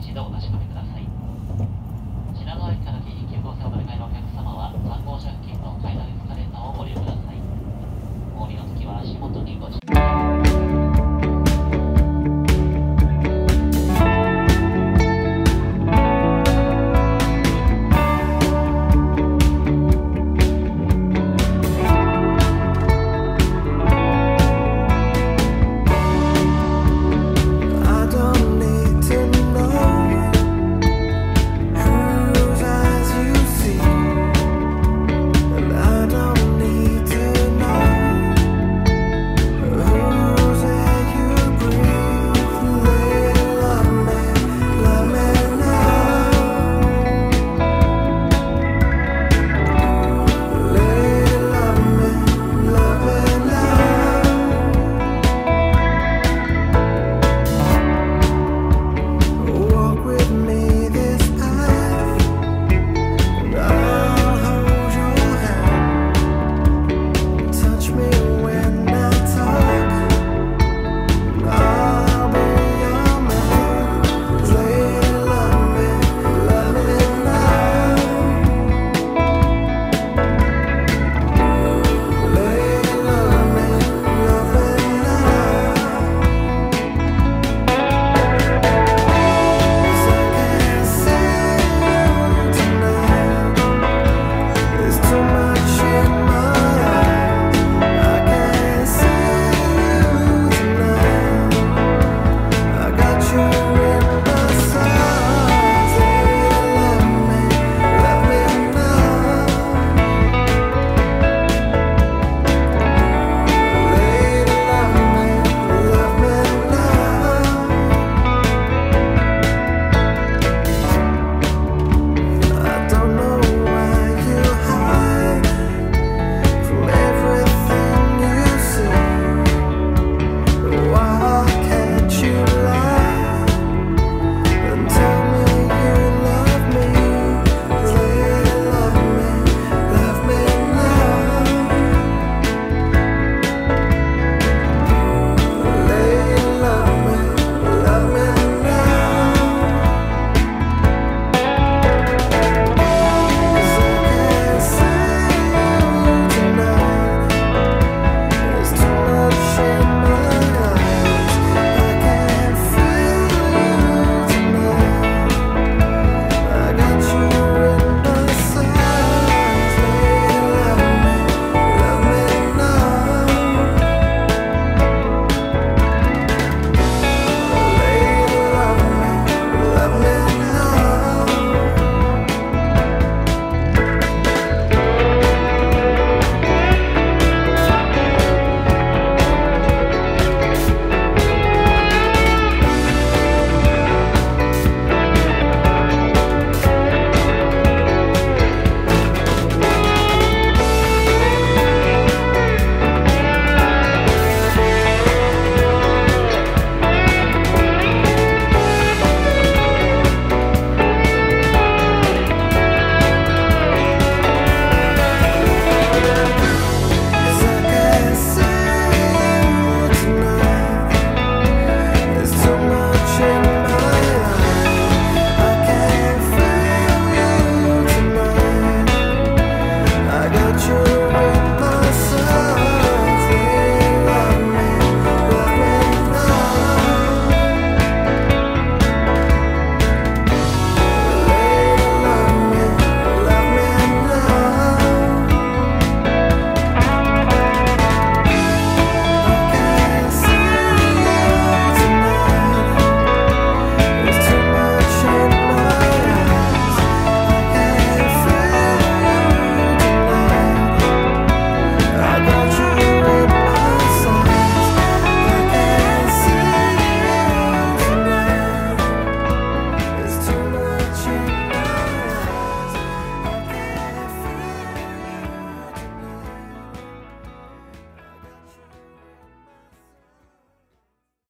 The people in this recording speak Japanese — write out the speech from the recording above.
一度お確かめください。